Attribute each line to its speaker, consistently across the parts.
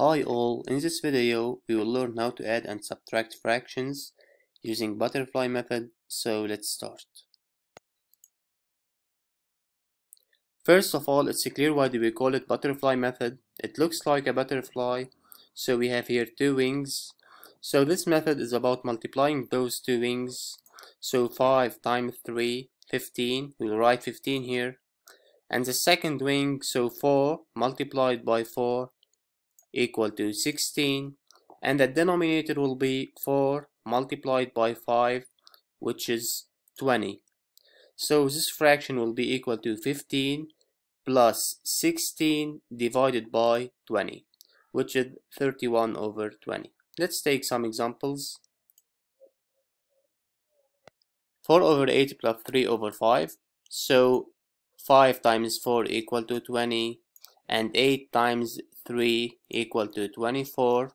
Speaker 1: Hi all, in this video we will learn how to add and subtract fractions using butterfly method, so let's start. First of all, it's clear why do we call it butterfly method. It looks like a butterfly, so we have here two wings. So this method is about multiplying those two wings. So 5 times 3, 15, we'll write 15 here. And the second wing, so 4 multiplied by 4 equal to 16 and the denominator will be 4 multiplied by 5 which is 20 so this fraction will be equal to 15 plus 16 divided by 20 which is 31 over 20 let's take some examples. 4 over 8 plus 3 over 5 so 5 times 4 equal to 20 and 8 times 3 equal to 24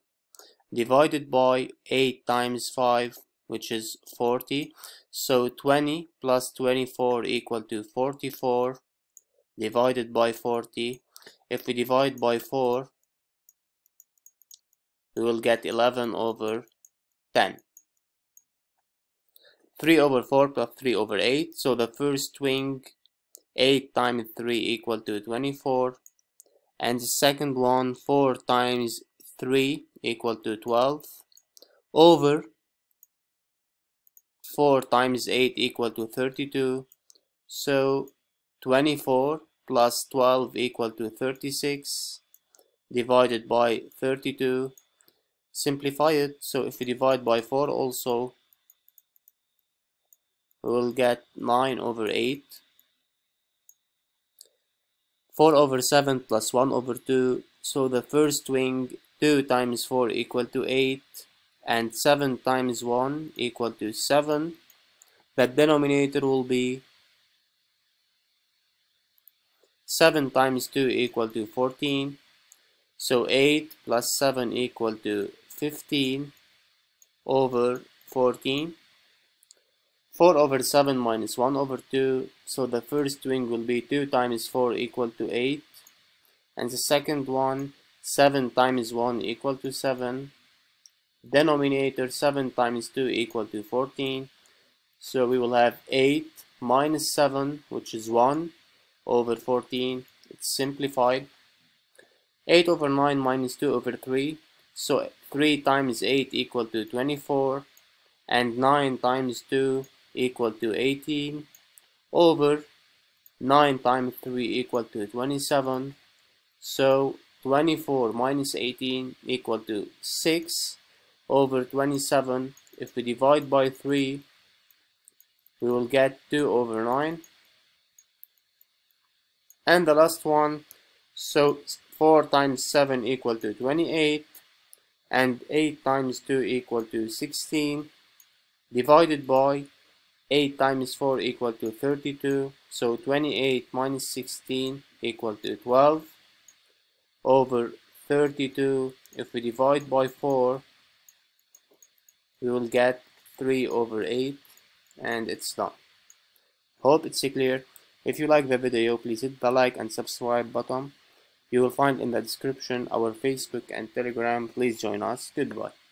Speaker 1: divided by 8 times 5 which is 40 so 20 plus 24 equal to 44 divided by 40 if we divide by 4 we will get 11 over 10 3 over 4 plus 3 over 8 so the first wing 8 times 3 equal to 24 and the second one 4 times 3 equal to 12 over 4 times 8 equal to 32 so 24 plus 12 equal to 36 divided by 32 simplify it so if we divide by 4 also we will get 9 over 8 4 over 7 plus 1 over 2 so the first wing 2 times 4 equal to 8 and 7 times 1 equal to 7 the denominator will be 7 times 2 equal to 14 so 8 plus 7 equal to 15 over 14 4 over 7 minus 1 over 2 so the first wing will be 2 times 4 equal to 8 and the second one 7 times 1 equal to 7 denominator 7 times 2 equal to 14 so we will have 8 minus 7 which is 1 over 14 it's simplified. 8 over 9 minus 2 over 3 so 3 times 8 equal to 24 and 9 times 2 equal to 18 over 9 times 3 equal to 27 so 24 minus 18 equal to 6 over 27 if we divide by 3 we will get 2 over 9 and the last one so 4 times 7 equal to 28 and 8 times 2 equal to 16 divided by 8 times 4 equal to 32 so 28 minus 16 equal to 12 over 32 if we divide by 4 we will get 3 over 8 and it's done. Hope it's clear. If you like the video please hit the like and subscribe button. You will find in the description our facebook and telegram. Please join us. Goodbye